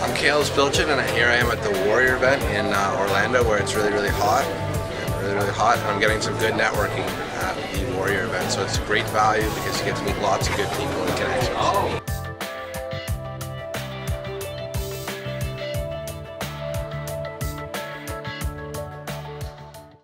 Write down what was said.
I'm Caleb Spilchen and here I am at the Warrior event in uh, Orlando where it's really, really hot. Really, really hot and I'm getting some good networking at the Warrior event. So it's great value because you get to meet lots of good people.